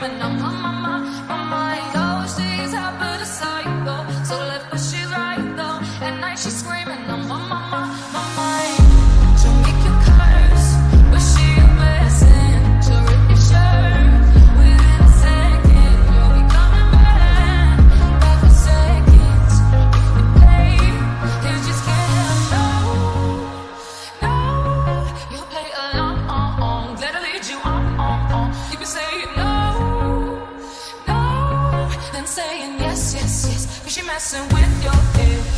the number. messing with your head.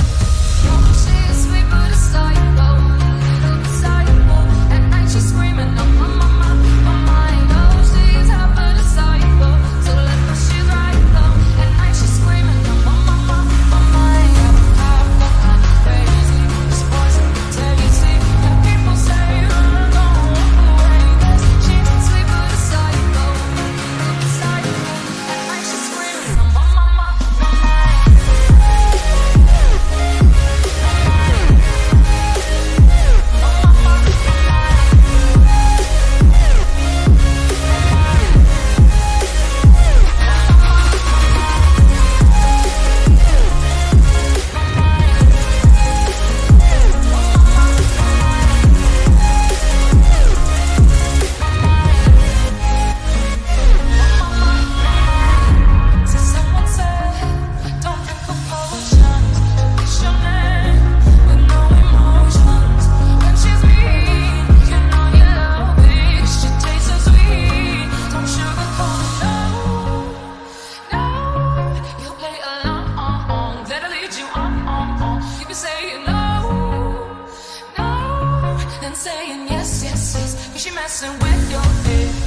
saying yes, yes, yes, cause she messing with your head.